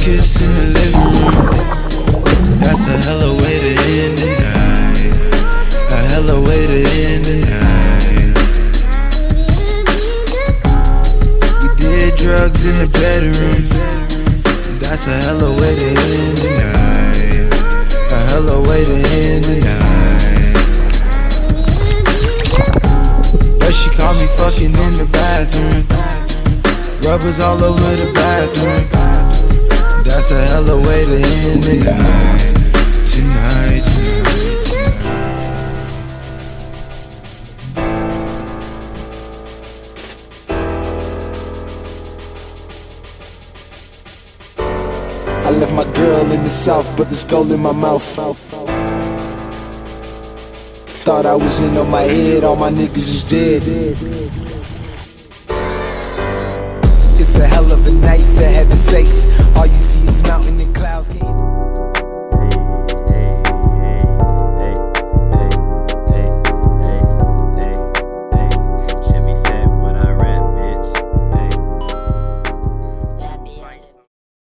kiss in the living room. That's a hella way to end the night. A hella way to end the night. We did drugs in the bedroom. That's a hella way to end the night. A hella way to end the night. But she caught me fucking in the bathroom. Rubbers all over the bathroom. That's a hell of a way to end night. Tonight, tonight. I left my girl in the south, but there's gold in my mouth. Thought I was in on my head, all my niggas is dead. It's a hell of a night for heaven's sakes. All you see